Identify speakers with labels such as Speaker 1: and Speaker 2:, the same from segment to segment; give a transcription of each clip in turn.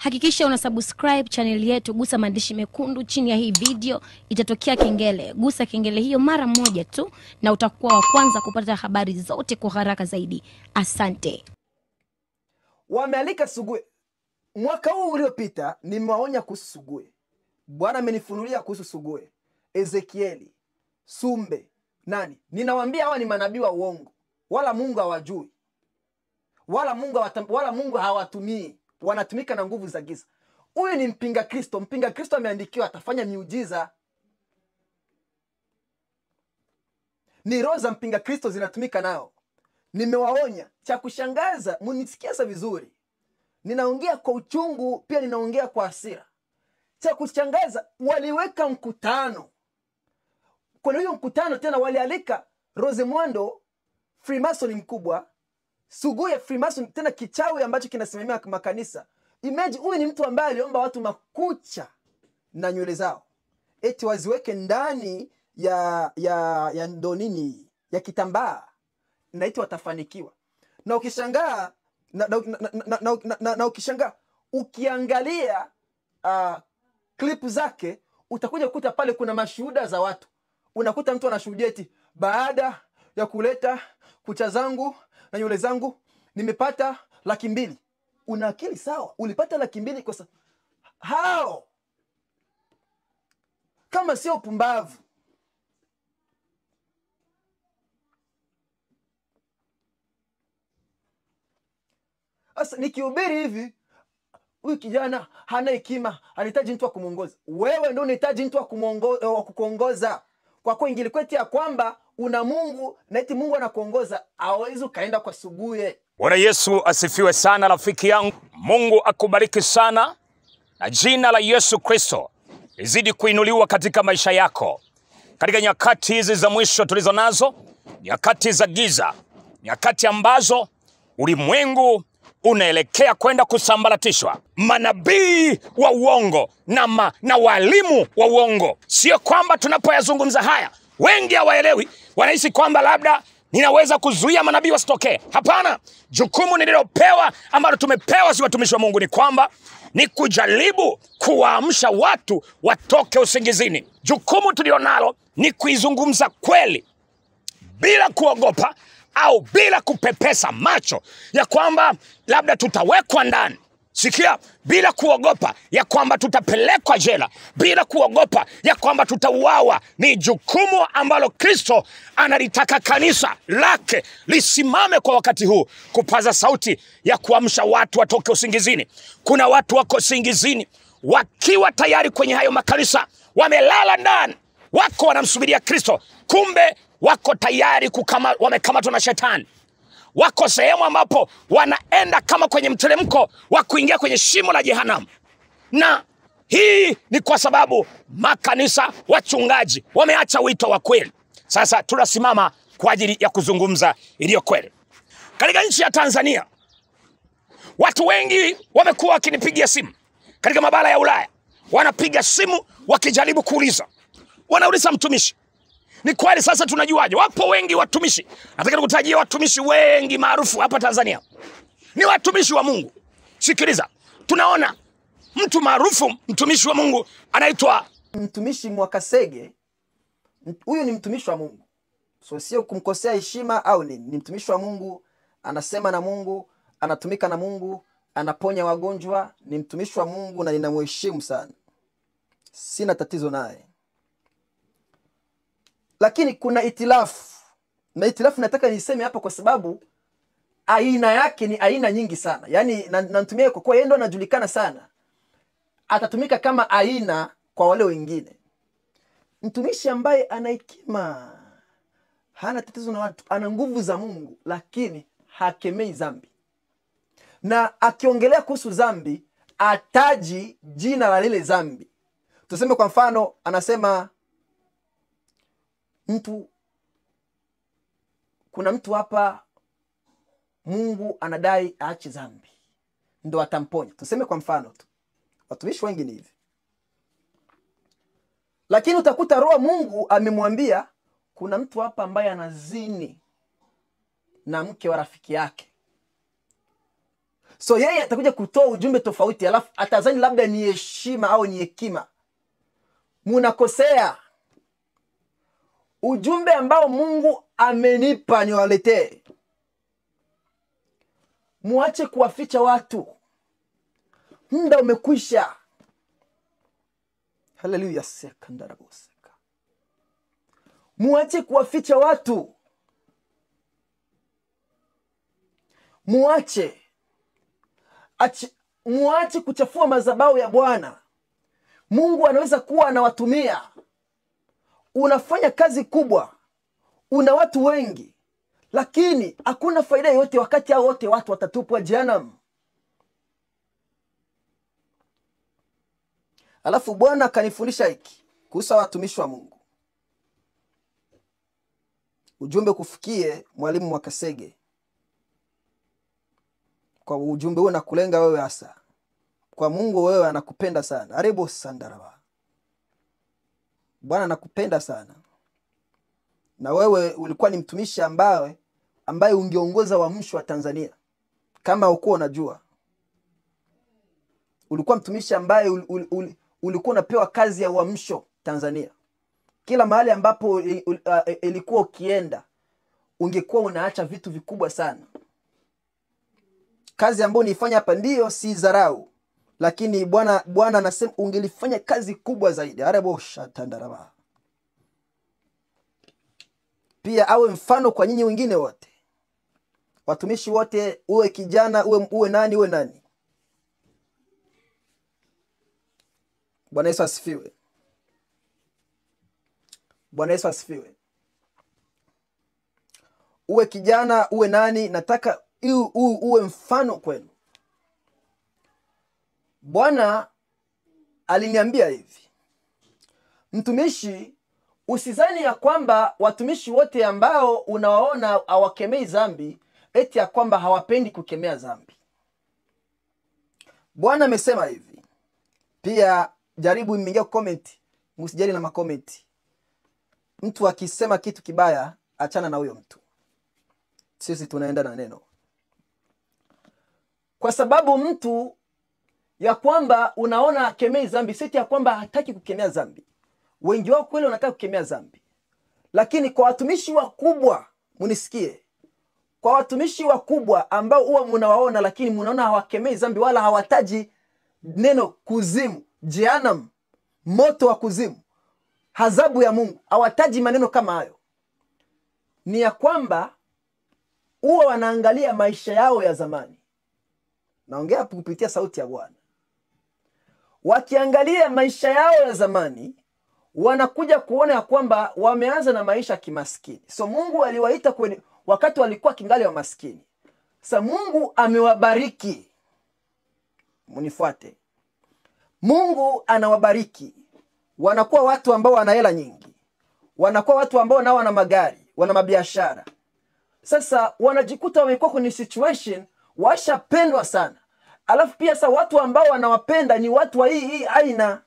Speaker 1: Hakikisha una subscribe channel yetu, gusa maandishi mekundu chini ya hii video, itatokea kengele. Gusa kengele hiyo mara moja tu, na utakuwa wa kwanza kupata habari zote kwa haraka zaidi. Asante.
Speaker 2: wamealika Sugue. Mwaka huu uliopita nimewaonya kuhusu Sugue. Bwana amenifunulia kuhusu Sugue, Ezekieli, Sumbe, nani. Ninawaambia hawa ni manabii wa uongo, wala Mungu hawajui, wala Mungu wala Mungu hawatumii, wanatumika na nguvu za giza. Huyu ni mpinga Kristo. Mpinga Kristo ameandikiwa atafanya miujiza. Ni roho za mpinga Kristo zinatumika nao. Nimewaonya. Cha kushangaza, munisikiasa vizuri, ninaongea kwa uchungu, pia ninaongea kwa hasira. Cha kushangaza, waliweka mkutano. Kwenye huyo mkutano tena walialika rosemwando Mwando, Freemason mkubwa, suguye Freemason, tena kichawi ambacho kinasimamia makanisa. imeji huyu ni mtu ambaye aliomba watu makucha na nywele zao. Eti waziweke ndani ya ya ya ndonini ya kitambaa na eti watafanikiwa, na ukishangaa na, na, na, na, na, na, na ukishangaa ukiangalia ah, uh, klipu zake utakuja kukuta pale kuna mashuhuda za watu, unakuta mtu anashuhudia eti baada ya kuleta kucha zangu na nywele zangu nimepata laki mbili. Una akili sawa? Ulipata laki mbili kwa sa... hao kama sio pumbavu Sasa nikihubiri hivi, huyu kijana hana hekima, anahitaji mtu wa kumwongoza. Wewe ndo unahitaji mtu wa kukuongoza, kwa kuwa kwetu ya kwamba una Mungu na eti Mungu anakuongoza, hawezi ukaenda kwa Suguye.
Speaker 3: Bwana Yesu asifiwe sana, rafiki yangu. Mungu akubariki sana, na jina la Yesu Kristo lizidi kuinuliwa katika maisha yako katika nyakati hizi za mwisho tulizo nazo, nyakati za giza, nyakati ambazo ulimwengu unaelekea kwenda kusambaratishwa. Manabii wa uongo na, ma, na walimu wa uongo. Sio kwamba tunapoyazungumza haya wengi hawaelewi, wanahisi kwamba labda ninaweza kuzuia manabii wasitokee. Hapana, jukumu nililopewa ambalo tumepewa si watumishi wa Mungu ni kwamba ni kujaribu kuwaamsha watu watoke usingizini. Jukumu tulilonalo ni kuizungumza kweli bila kuogopa au bila kupepesa macho ya kwamba labda tutawekwa ndani. Sikia, bila kuogopa ya kwamba tutapelekwa jela, bila kuogopa ya kwamba tutauawa. Ni jukumu ambalo Kristo analitaka kanisa lake lisimame kwa wakati huu, kupaza sauti ya kuamsha watu watoke usingizini. Kuna watu wako usingizini wakiwa tayari kwenye hayo makanisa, wamelala ndani, wako wanamsubiria Kristo, kumbe wako tayari kukama, wamekamatwa na shetani. Wako sehemu ambapo wanaenda kama kwenye mteremko wa kuingia kwenye shimo la jehanamu. Na hii ni kwa sababu makanisa wachungaji wameacha wito wa kweli. Sasa tunasimama kwa ajili ya kuzungumza iliyo kweli. Katika nchi ya tanzania watu wengi wamekuwa wakinipigia simu. Katika mabara ya ulaya wanapiga simu wakijaribu kuuliza. Wanauliza mtumishi ni kweli sasa tunajuaje? Wapo wengi watumishi. Nataka nikutajie watumishi wengi maarufu hapa tanzania. Ni watumishi wa mungu. Sikiliza. Tunaona mtu maarufu mtumishi wa mungu anaitwa
Speaker 2: Mtumishi Mwakasege. Huyu ni mtumishi wa Mungu, so sio kumkosea heshima au nini. Ni mtumishi wa Mungu, anasema na Mungu, anatumika na Mungu, anaponya wagonjwa. Ni mtumishi wa Mungu na ninamheshimu sana, sina tatizo naye, lakini kuna itilafu. Na itilafu nataka niseme hapa kwa sababu aina yake ni aina nyingi sana, yaani na- kwa kuwa yeye ndo anajulikana sana, atatumika kama aina kwa wale wengine. Mtumishi ambaye ana hekima, hana tatizo na watu, ana nguvu za Mungu, lakini hakemei dhambi, na akiongelea kuhusu zambi ataji jina la lile zambi. Tuseme kwa mfano, anasema mtu, kuna mtu hapa Mungu anadai aache dhambi. Ndo atamponya. Tuseme kwa mfano tu, watumishi wengi ni hivi, lakini utakuta roho Mungu amemwambia kuna mtu hapa ambaye anazini na mke wa rafiki yake. so yeye atakuja kutoa ujumbe tofauti alafu atazani labda ni heshima au ni hekima. Munakosea ujumbe ambao mungu amenipa niwaletee. Muache kuwaficha watu. Muda umekwisha. Haleluya sekandaraboseka muache kuwaficha watu. Muache. Ache, muache kuchafua mazabao ya bwana. Mungu anaweza kuwa anawatumia unafanya kazi kubwa una watu wengi lakini hakuna faida yoyote wakati hao wote watu watatupwa jehanamu. Alafu bwana akanifundisha hiki kuhusu watumishi wa mungu. Ujumbe kufikie mwalimu mwakasege. Kwa ujumbe huo nakulenga wewe hasa. Kwa mungu wewe anakupenda sana. Aribu sandaraba bwana nakupenda sana. Na wewe ulikuwa ni mtumishi ambaye ambaye ungeongoza uamsho wa tanzania kama ukuwa unajua. Ulikuwa mtumishi ambaye ul, ul, ul, ulikuwa unapewa kazi ya uamsho tanzania. Kila mahali ambapo uh, ilikuwa ukienda ungekuwa unaacha vitu vikubwa sana. Kazi ambayo niifanya hapa ndio si dharau lakini bwana bwana anasema ungelifanya kazi kubwa zaidi. Areboshatandaraba pia awe mfano kwa nyinyi wengine wote. Watumishi wote uwe kijana uwe, uwe nani uwe nani. Bwana yesu asifiwe. Bwana yesu asifiwe. Uwe kijana uwe nani nataka uwe mfano kwenu bwana aliniambia hivi. Mtumishi usizani ya kwamba watumishi wote ambao unawaona hawakemei dhambi eti ya kwamba hawapendi kukemea dhambi bwana amesema hivi. Pia jaribu mmeingia komenti msijali na makomenti mtu akisema kitu kibaya achana na huyo mtu. Sisi tunaenda na neno. Kwa sababu mtu ya kwamba unaona akemei zambi seti ya kwamba hataki kukemea zambi. Wengi wao kweli wanataka kukemea dhambi lakini kwa watumishi wakubwa munisikie. Kwa watumishi wakubwa ambao huwa munawaona lakini munaona hawakemei zambi wala hawataji neno kuzimu jehanam moto wa kuzimu adhabu ya mungu hawataji maneno kama hayo. Ni ya kwamba huwa wanaangalia maisha yao ya zamani. Naongea kupitia sauti ya bwana wakiangalia maisha yao ya zamani wanakuja kuona ya kwamba wameanza na maisha kimaskini. So mungu aliwaita kwenye wakati walikuwa kingali wa maskini. Sa mungu amewabariki. Munifuate mungu anawabariki. Wanakuwa watu ambao wana hela nyingi. Wanakuwa watu ambao nao wana magari wana mabiashara. Sasa wanajikuta wamekuwa kwenye situation washapendwa sana alafu pia sa watu ambao wanawapenda ni watu wa hii hii aina.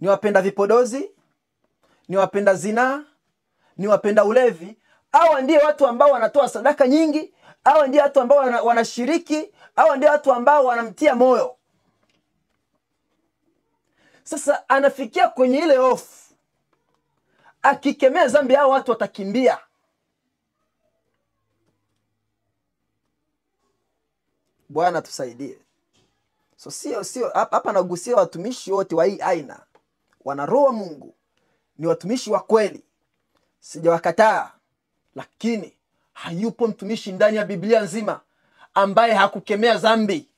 Speaker 2: Ni wapenda vipodozi ni wapenda zinaa ni wapenda ulevi. Hawa ndio watu ambao wanatoa sadaka nyingi hawa ndio watu ambao wana- wanashiriki hawa ndio watu ambao wanamtia moyo. Sasa anafikia kwenye ile hofu akikemea zambi hao watu watakimbia bwana tusaidie. So sio sio hapa nagusia watumishi wote wa hii aina. Wana roho mungu. Ni watumishi wa kweli. Sijawakataa lakini hayupo mtumishi ndani ya biblia nzima ambaye hakukemea dhambi.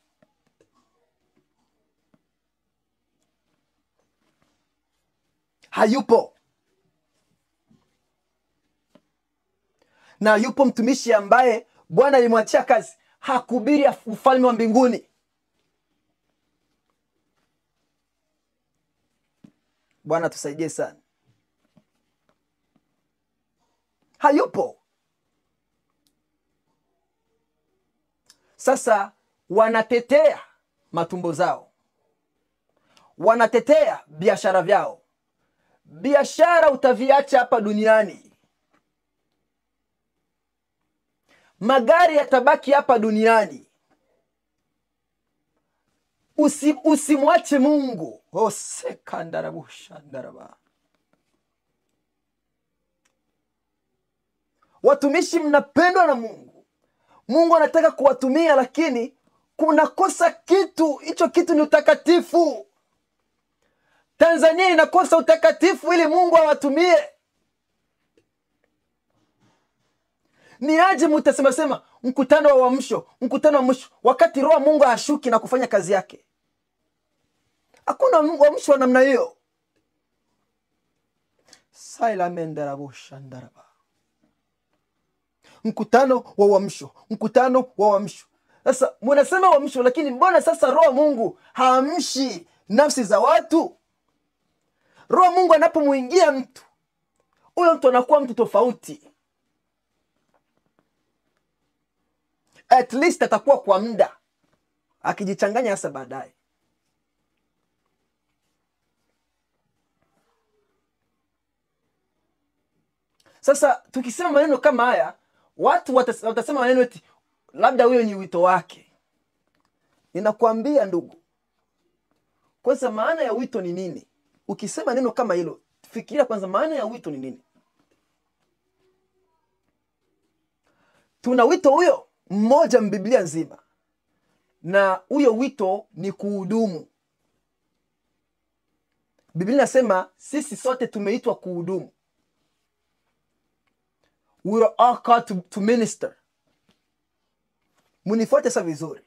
Speaker 2: Hayupo. Na yupo mtumishi ambaye bwana alimwachia kazi hakubiri ufalme wa mbinguni. Bwana tusaidie sana. Hayupo. Sasa wanatetea matumbo zao. Wanatetea biashara vyao. Biashara utaviacha hapa duniani magari yatabaki hapa duniani. Usi, usimwache mungu. Osekandarabushandaraba watumishi mnapendwa na mungu. Mungu anataka kuwatumia lakini kunakosa kitu. Hicho kitu ni utakatifu. Tanzania inakosa utakatifu ili mungu awatumie ni aje mutasemasema mkutano wa wamsho mkutano wa mwisho wakati roho mungu ashuki na kufanya kazi yake? Hakuna wamsho wa namna hiyo. Sailamendaraboshandaraba mkutano wa uamsho mkutano wa uamsho sasa mwanasema uamsho lakini mbona sasa roho mungu haamshi nafsi za watu? Roho mungu anapomwingia mtu huyo mtu anakuwa mtu tofauti at least atakuwa kwa muda. Akijichanganya hasa baadaye. Sasa tukisema maneno kama haya watu watasema maneno eti labda huyo ni wito wake. Ninakwambia ndugu kwanza maana ya wito ni nini? Ukisema neno kama hilo fikiria kwanza maana ya wito ni nini? Tuna wito huyo mmoja mbiblia nzima. Na huyo wito ni kuhudumu. Biblia inasema sisi sote tumeitwa kuhudumu. We are all called to, to minister. Munifuate sa vizuri.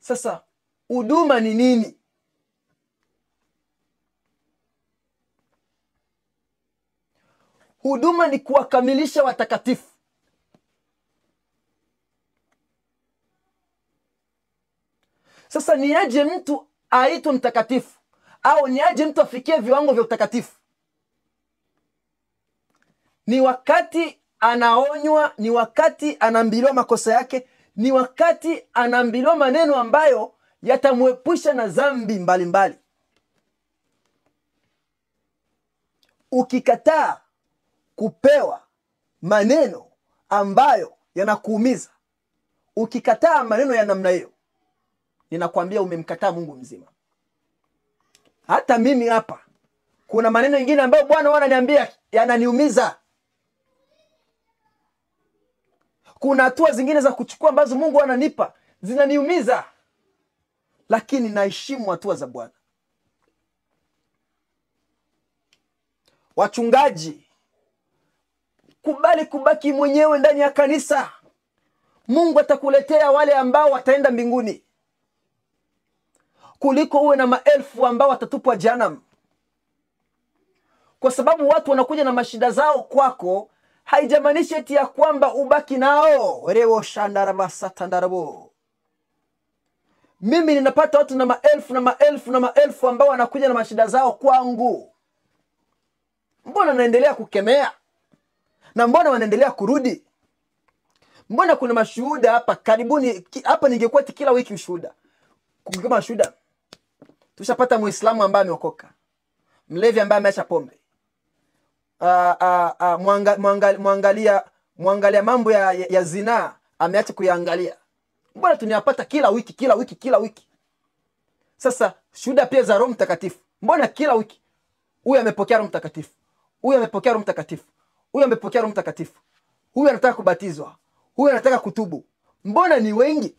Speaker 2: Sasa huduma ni nini? Huduma ni kuwakamilisha watakatifu sasa ni aje mtu aitwe mtakatifu? Au ni aje mtu afikie viwango vya utakatifu? Ni wakati anaonywa ni wakati anaambiliwa makosa yake ni wakati anaambiliwa maneno ambayo yatamwepusha na dhambi mbalimbali. Ukikataa kupewa maneno ambayo yanakuumiza ukikataa maneno ya namna hiyo ninakwambia umemkataa mungu mzima. Hata mimi hapa kuna maneno mengine ambayo bwana huwa ananiambia yananiumiza. Kuna hatua zingine za kuchukua ambazo mungu ananipa zinaniumiza. Lakini naheshimu hatua za bwana. Wachungaji kubali kubaki mwenyewe ndani ya kanisa. Mungu atakuletea wale ambao wataenda mbinguni kuliko uwe na maelfu ambao watatupwa janam kwa sababu watu wanakuja na mashida zao kwako haijamaanisha eti ya kwamba ubaki nao. Rewo shandarabasatandarabo mimi ninapata watu na maelfu na maelfu na maelfu ambao wanakuja na mashida zao kwangu. Mbona naendelea kukemea? Na mbona wanaendelea kurudi? Mbona kuna mashuhuda hapa karibuni hapa ningekuwa kila wiki ushuhuda? Kungekuwa mashuhuda tushapata muislamu ambaye ameokoka. Mlevi ambaye ameacha pombe. Uh, uh, uh, mwanga, mwanga, mwangalia mwangalia mambo ya, ya, ya zinaa ameacha kuyaangalia. Mbona tunayapata kila wiki kila wiki kila wiki? Sasa shuhuda pia za roho mtakatifu. Mbona kila wiki? Huyu amepokea roho mtakatifu. Huyu amepokea roho mtakatifu. Huyu amepokea roho mtakatifu. Huyu anataka kubatizwa. Huyu anataka kutubu. Mbona ni wengi?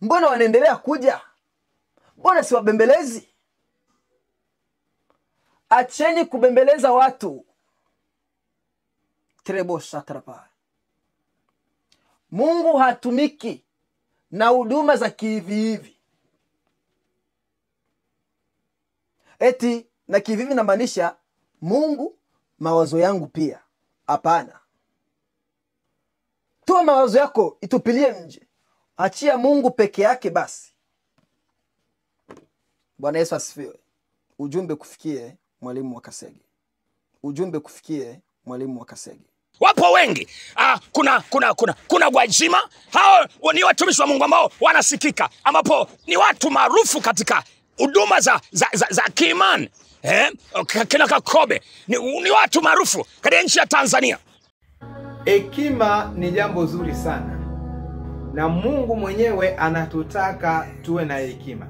Speaker 2: Mbona wanaendelea kuja mbona siwabembelezi acheni kubembeleza watu. Trebo satrapa mungu hatumiki na huduma za kihivihivi eti na kihivihivi namaanisha mungu mawazo yangu pia. Hapana. Toa mawazo yako itupilie nje. Achia mungu peke yake basi bwana yesu asifiwe. Ujumbe kufikie mwalimu wa kasege. Ujumbe kufikie mwalimu wa kasege.
Speaker 3: Wapo wengi. Ah, kuna kuna kuna kuna gwajima. Hao ni watumishi wa mungu ambao wanasikika ambapo ni watu maarufu katika huduma za, za, za, za kiimani. Eh? kina kakobe. Ni, ni watu maarufu katika nchi ya tanzania.
Speaker 4: Hekima ni jambo zuri sana, na Mungu mwenyewe anatutaka tuwe na hekima.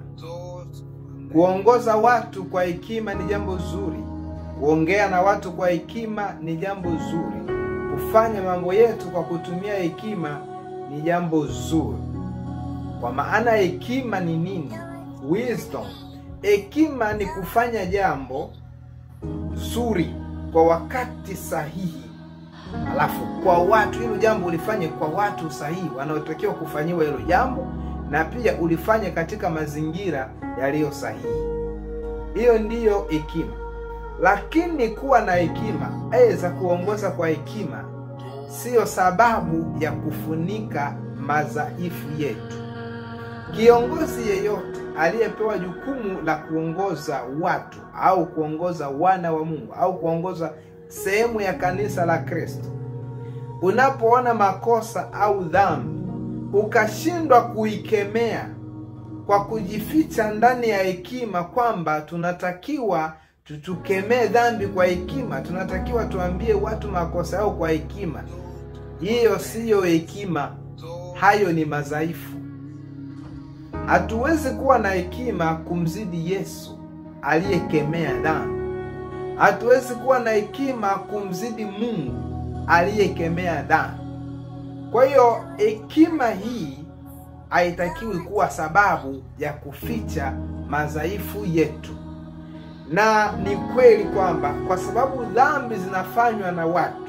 Speaker 4: Kuongoza watu kwa hekima ni jambo zuri, kuongea na watu kwa hekima ni jambo zuri, kufanya mambo yetu kwa kutumia hekima ni jambo zuri. Kwa maana hekima ni nini? Wisdom. Hekima ni kufanya jambo zuri kwa wakati sahihi, alafu kwa watu, hilo jambo ulifanye kwa watu sahihi wanaotakiwa kufanyiwa hilo jambo, na pia ulifanye katika mazingira yaliyo sahihi. Hiyo ndiyo hekima. Lakini kuwa na hekima, aweza kuongoza kwa hekima, siyo sababu ya kufunika madhaifu yetu. Kiongozi yeyote aliyepewa jukumu la kuongoza watu au kuongoza wana wa Mungu au kuongoza sehemu ya kanisa la Kristo, unapoona makosa au dhambi ukashindwa kuikemea kwa kujificha ndani ya hekima, kwamba tunatakiwa tutukemee dhambi kwa hekima, tunatakiwa tuambie watu makosa yao kwa hekima, hiyo siyo hekima, hayo ni madhaifu. Hatuwezi kuwa na hekima kumzidi Yesu aliyekemea dhambi. Hatuwezi kuwa na hekima kumzidi Mungu aliyekemea dhambi. Kwa hiyo hekima hii haitakiwi kuwa sababu ya kuficha madhaifu yetu, na ni kweli kwamba kwa sababu dhambi zinafanywa na watu,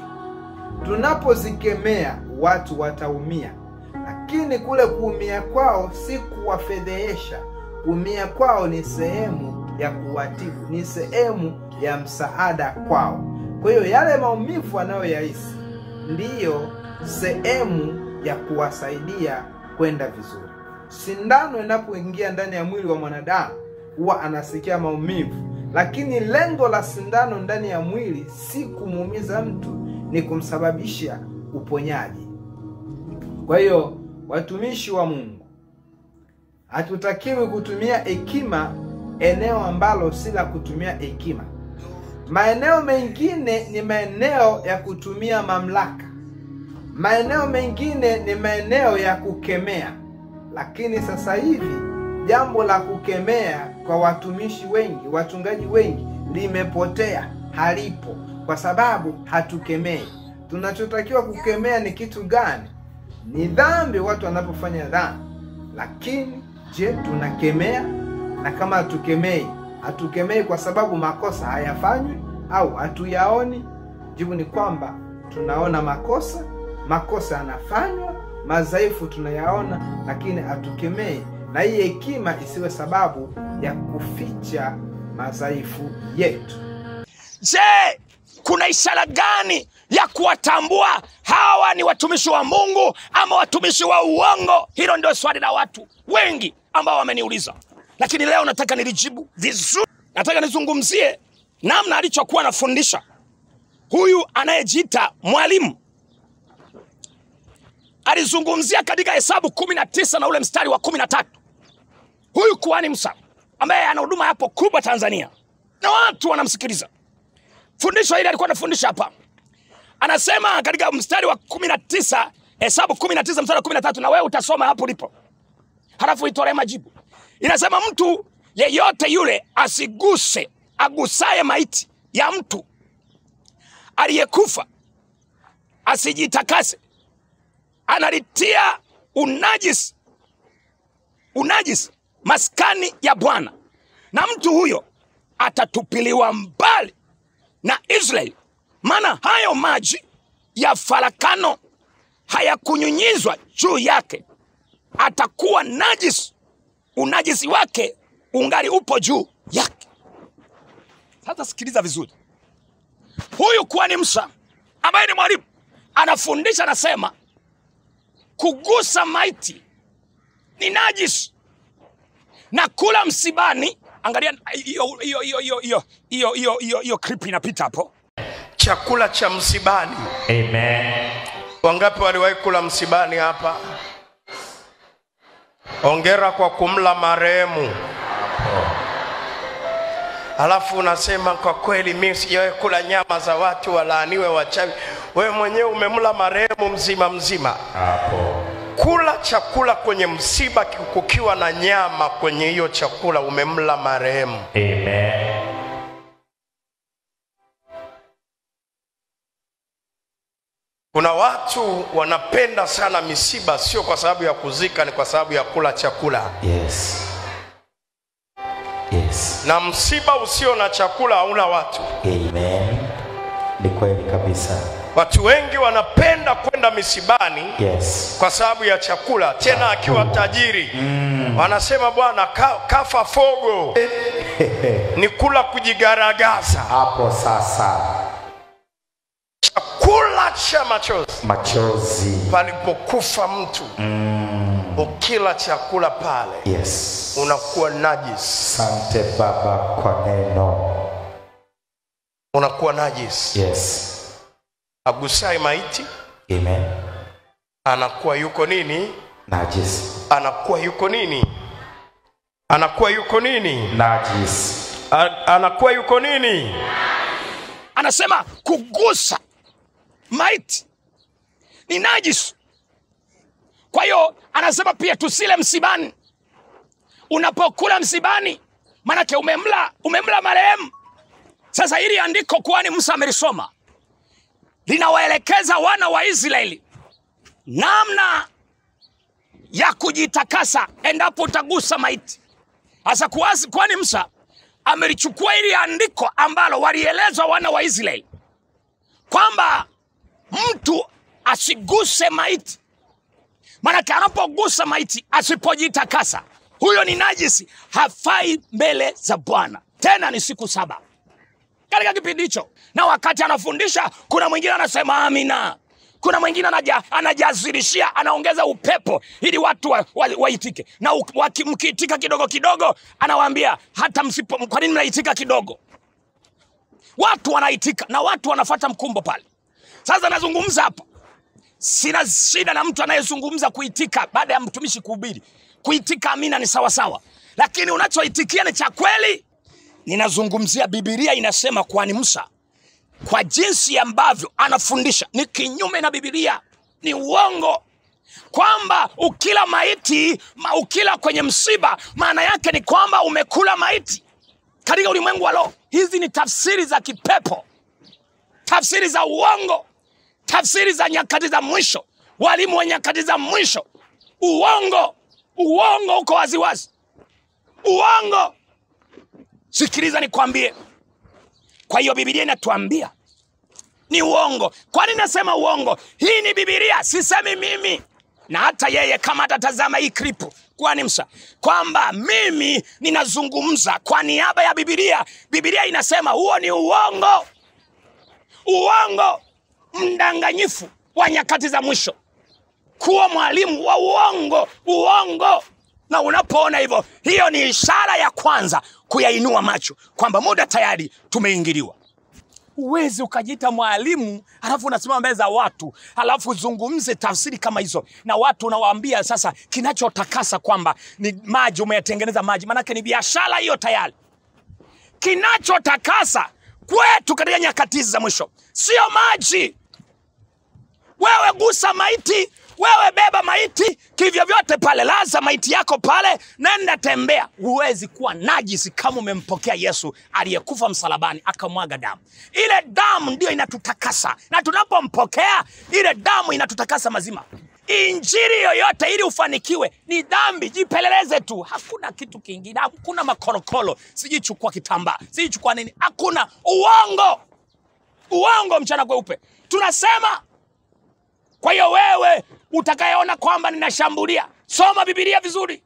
Speaker 4: tunapozikemea watu wataumia lakini kule kuumia kwao si kuwafedhehesha. Kuumia kwao ni sehemu ya kuwatibu, ni sehemu ya msaada kwao. Kwa hiyo yale maumivu wanayoyahisi ndiyo sehemu ya kuwasaidia kwenda vizuri. Sindano inapoingia ndani ya mwili wa mwanadamu huwa anasikia maumivu, lakini lengo la sindano ndani ya mwili si kumuumiza mtu, ni kumsababisha uponyaji. Kwa hiyo watumishi wa Mungu, hatutakiwi kutumia hekima eneo ambalo si la kutumia hekima. Maeneo mengine ni maeneo ya kutumia mamlaka, maeneo mengine ni maeneo ya kukemea. Lakini sasa hivi jambo la kukemea kwa watumishi wengi, wachungaji wengi limepotea, halipo, kwa sababu hatukemei. Tunachotakiwa kukemea ni kitu gani? Ni dhambi, watu wanapofanya dhambi. Lakini je, tunakemea? Na kama hatukemei, hatukemei kwa sababu makosa hayafanywi au hatuyaoni? Jibu ni kwamba tunaona makosa, makosa yanafanywa, madhaifu tunayaona, lakini atukemee, na hii hekima isiwe sababu ya kuficha madhaifu yetu.
Speaker 3: Je, kuna ishara gani ya kuwatambua hawa ni watumishi wa Mungu ama watumishi wa uongo? Hilo ndio swali la watu wengi ambao wameniuliza, lakini leo nataka nilijibu vizuri. Nataka nizungumzie namna alichokuwa anafundisha huyu anayejiita mwalimu. Alizungumzia katika Hesabu kumi na tisa na ule mstari wa kumi na tatu. Huyu kuhani Musa ambaye ana huduma hapo kubwa Tanzania na watu wanamsikiliza. Fundisho hili alikuwa anafundisha hapa, anasema katika mstari wa kumi na tisa Hesabu kumi na tisa mstari wa kumi na tatu na wewe utasoma hapo ulipo, halafu itolee majibu. Inasema mtu yeyote yule asiguse, agusaye maiti ya mtu aliyekufa asijitakase, analitia unajis unajis maskani ya Bwana, na mtu huyo atatupiliwa mbali na Israeli, maana hayo maji ya farakano hayakunyunyizwa juu yake, atakuwa najis, unajisi wake ungali upo juu yake. Sasa sikiliza vizuri, huyu kuhani Musa ambaye ni mwalimu anafundisha, anasema kugusa maiti ni najis na kula msibani. Angalia hiyo hiyo hiyo hiyo hiyo hiyo hiyo hiyo hiyo clip inapita hapo.
Speaker 5: chakula cha msibani.
Speaker 6: Amen.
Speaker 5: Wangapi waliwahi kula msibani hapa? Ongera kwa kumla marehemu. Alafu unasema kwa kweli, mimi sijawahi kula nyama za watu, walaaniwe wachawi. Wewe mwenyewe umemla marehemu mzima mzima.
Speaker 6: Hapo.
Speaker 5: Kula chakula kwenye msiba kukiwa na nyama kwenye hiyo chakula umemla marehemu.
Speaker 6: Amen.
Speaker 5: Kuna watu wanapenda sana misiba sio kwa sababu ya kuzika ni kwa sababu ya kula chakula.
Speaker 6: Yes. Yes.
Speaker 5: Na msiba usio na chakula hauna watu.
Speaker 6: Amen ni kweli kabisa.
Speaker 5: Watu wengi wanapenda kwenda misibani
Speaker 6: yes.
Speaker 5: kwa sababu ya chakula tena akiwa tajiri. Mm. wanasema bwana ka, kafa fogo. Ni kula kujigaragaza.
Speaker 6: Hapo sasa.
Speaker 5: Chakula cha machozi.
Speaker 6: Machozi.
Speaker 5: Palipokufa mtu mm. ukila chakula pale
Speaker 6: yes.
Speaker 5: unakuwa najis.
Speaker 6: Sante baba kwa neno
Speaker 5: unakuwa najis.
Speaker 6: Yes.
Speaker 5: Agusai maiti.
Speaker 6: Amen.
Speaker 5: Anakuwa yuko nini?
Speaker 6: Najis.
Speaker 5: Anakuwa yuko nini? Anakuwa yuko nini?
Speaker 6: Najis.
Speaker 5: Anakuwa yuko nini?
Speaker 3: Anasema kugusa maiti ni najis. Kwa hiyo anasema pia tusile msibani. Unapokula msibani manake umemla umemla marehemu sasa hili andiko kwani musa amelisoma? Linawaelekeza wana wa israeli namna ya kujitakasa endapo utagusa maiti. Hasa kuwasi kwani musa amelichukua hili andiko ambalo walielezwa wana wa israeli kwamba mtu asiguse maiti. Maanake anapogusa maiti asipojitakasa huyo ni najisi hafai mbele za bwana. Tena ni siku saba katika kipindi hicho na wakati anafundisha kuna mwingine anasema amina. Kuna mwingine anaja, anajazirishia anaongeza upepo ili watu waitike wa, wa na mkiitika kidogo kidogo anawaambia hata msipo kwa nini mnaitika kidogo? Watu wanaitika na watu wanafata mkumbo pale. Sasa nazungumza hapa. Sina shida na mtu anayezungumza kuitika baada ya mtumishi kuhubiri. Kuitika amina ni sawasawa lakini unachoitikia ni cha kweli ninazungumzia Biblia inasema kwani musa kwa jinsi ambavyo anafundisha ni kinyume na Biblia, ni uongo. Kwamba ukila maiti ma ukila kwenye msiba maana yake ni kwamba umekula maiti katika ulimwengu wa roho. Hizi ni tafsiri za kipepo tafsiri za uongo tafsiri za nyakati za mwisho walimu wa nyakati za mwisho. Uongo uongo uko waziwazi. Uongo sikiliza nikwambie. Kwa hiyo bibilia inatuambia ni uongo. Kwani nasema uongo? Hii ni bibilia sisemi mimi. Na hata yeye kama atatazama hii kripu kwani msa kwamba mimi ninazungumza kwa niaba ya bibilia bibilia inasema huo ni uongo. Uongo mdanganyifu wa nyakati za mwisho. Kuwa mwalimu wa uongo uongo. Na unapoona hivyo hiyo ni ishara ya kwanza kuyainua macho kwamba muda tayari tumeingiliwa. Huwezi ukajiita mwalimu alafu unasimama mbele za watu alafu zungumze tafsiri kama hizo. Na watu unawaambia sasa kinachotakasa kwamba ni maji umeyatengeneza maji. Maanake ni biashara hiyo tayari. Kinachotakasa kwetu katika nyakati hizi za mwisho sio maji. Wewe gusa maiti wewe beba maiti kivyo vyote pale laza maiti yako pale nenda tembea. Huwezi kuwa najisi kama umempokea yesu aliyekufa msalabani akamwaga damu. Ile damu ndio inatutakasa na tunapompokea ile damu inatutakasa mazima. Injili yoyote ili ufanikiwe ni dhambi jipeleleze tu. Hakuna kitu kingine hakuna makorokolo sijui chukua kitambaa nini hakuna. Uongo! Uongo mchana kweupe. Tunasema kwa hiyo wewe utakayeona kwamba ninashambulia soma bibilia vizuri.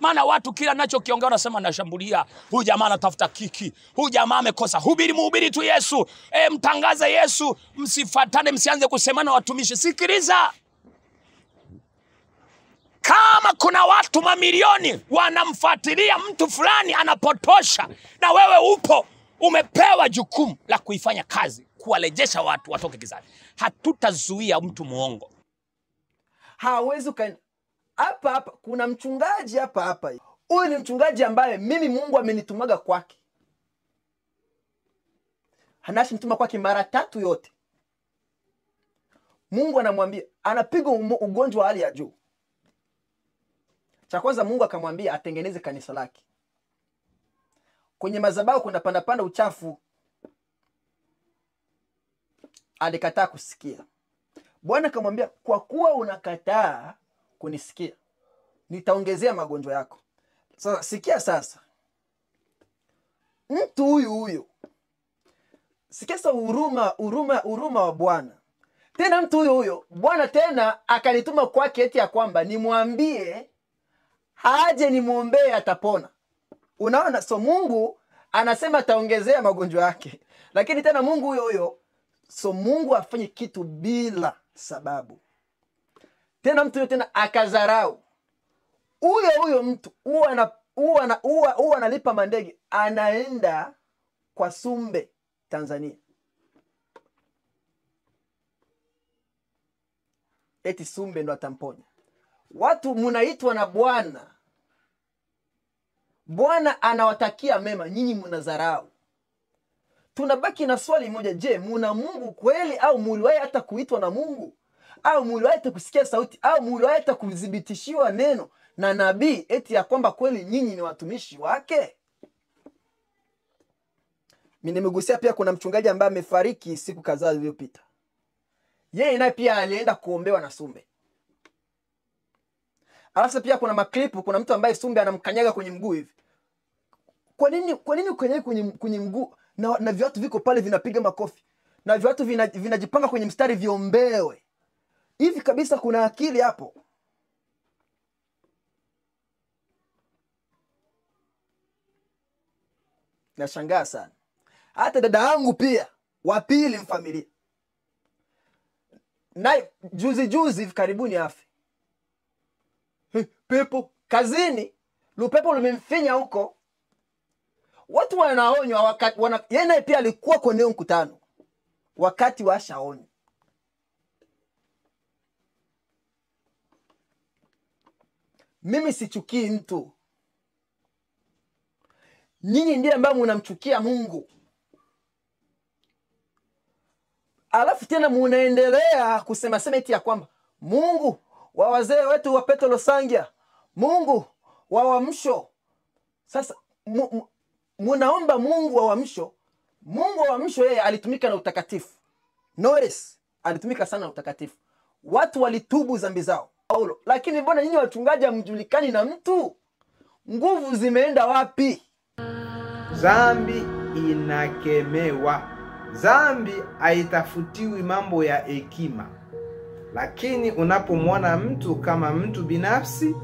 Speaker 3: Maana watu kila nachokiongea wanasema nashambulia. Huyu jamaa anatafuta kiki. Huyu jamaa amekosa. Hubiri muhubiri tu yesu. E, mtangaze yesu. Msifatane msianze kusemana watumishi. Sikiliza. Kama kuna watu mamilioni wanamfuatilia mtu fulani anapotosha na wewe upo umepewa jukumu la kuifanya kazi kuwarejesha watu watoke gizani. Hatutazuia mtu mwongo
Speaker 2: hawezi uka hapa hapa kuna mchungaji hapa hapa. Huyu ni mchungaji ambaye mimi mungu amenitumaga kwake. Hanashi mtuma kwake mara tatu yote. Mungu anamwambia anapiga ugonjwa wa hali ya juu. Cha kwanza mungu akamwambia atengeneze kanisa lake. Kwenye madhabahu kuna pandapanda uchafu. Alikataa kusikia bwana akamwambia kwa kuwa unakataa kunisikia nitaongezea magonjwa yako. Sasa sikia sasa. Mtu huyu huyu sikia sasa huruma huruma huruma wa bwana. Tena mtu huyo huyo bwana tena akanituma kwake eti ya kwamba nimwambie aje nimwombee atapona. Unaona so mungu anasema ataongezea magonjwa yake. Lakini tena mungu huyo huyo so mungu afanye kitu bila sababu. Tena mtu huyo tena akadharau. Huyo huyo mtu huwa ana- huwa ana- huwa- huwa analipa mandege anaenda kwa sumbe tanzania. Eti sumbe ndo atamponya. Watu munaitwa na bwana. Bwana anawatakia mema nyinyi mnadharau tunabaki na swali moja je muna mungu kweli au muliwahi hata kuitwa na mungu? Au muliwahi hata kusikia sauti? Au muliwahi hata kudhibitishiwa neno na nabii eti ya kwamba kweli nyinyi ni watumishi wake? Mi nimegusia pia kuna mchungaji ambaye amefariki siku kadhaa zilizopita. Yeye naye pia alienda kuombewa na sumbe. Alafu pia kuna maklipu kuna mtu ambaye sumbe anamkanyaga kwenye mguu hivi. Kwa nini kwa nini ukanyaga kwenye, kwenye mguu na, na viatu viko pale vinapiga makofi. Na viatu vinajipanga vina- kwenye mstari viombewe. Hivi kabisa kuna akili hapo. Nashangaa sana. Hata dada yangu pia wa pili mfamilia naye juzi juzi hivi karibuni afe. Hey, pepo kazini. Lupepo lumemfinya huko watu wanaonywa wakati wana, yeye naye pia alikuwa kwenye mkutano. Wakati washaonywa mimi sichukii mtu. Nyinyi ndiye ambayo munamchukia mungu. Alafu tena munaendelea kusema sema eti ya kwamba mungu wa wazee wetu wa petro sangia mungu wa wamsho. Sasa munaomba mungu wa wamsho mungu wa wamsho yeye alitumika na utakatifu. Norris alitumika sana na utakatifu. Watu walitubu zambi zao. Paulo lakini mbona nyinyi wachungaji hamjulikani na mtu? Nguvu zimeenda wapi?
Speaker 4: Dhambi inakemewa. Dhambi haitafutiwi mambo ya hekima, lakini unapomwona mtu kama mtu binafsi,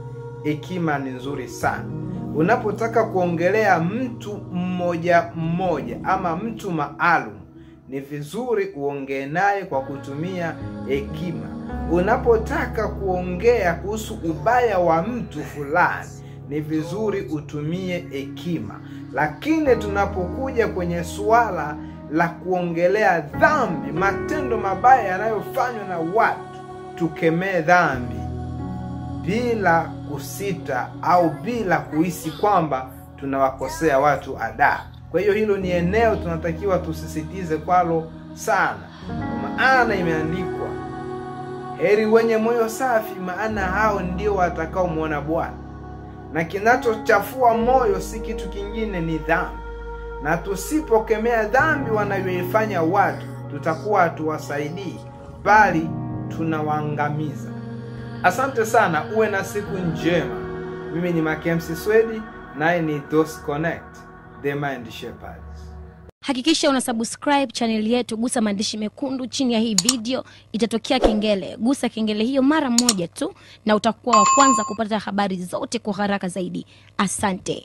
Speaker 4: hekima ni nzuri sana. Unapotaka kuongelea mtu mmoja mmoja ama mtu maalum, ni vizuri uongee naye kwa kutumia hekima. Unapotaka kuongea kuhusu ubaya wa mtu fulani, ni vizuri utumie hekima. Lakini tunapokuja kwenye suala la kuongelea dhambi, matendo mabaya yanayofanywa na watu, tukemee dhambi bila kusita au bila kuhisi kwamba tunawakosea watu ada. Kwa hiyo hilo ni eneo tunatakiwa tusisitize kwalo sana, kwa maana imeandikwa, heri wenye moyo safi, maana hao ndio watakaomwona Bwana. Na kinachochafua moyo si kitu kingine, ni dhambi. Na tusipokemea dhambi wanayoifanya watu, tutakuwa hatuwasaidii, bali tunawaangamiza. Asante sana, uwe na siku njema. Mimi ni Makemsi Swedi, naye ni Those Connect, the Mind Shepherds.
Speaker 1: hakikisha una subscribe channel yetu gusa maandishi mekundu chini ya hii video itatokea kengele gusa kengele hiyo mara moja tu na utakuwa wa kwanza kupata habari zote kwa haraka zaidi asante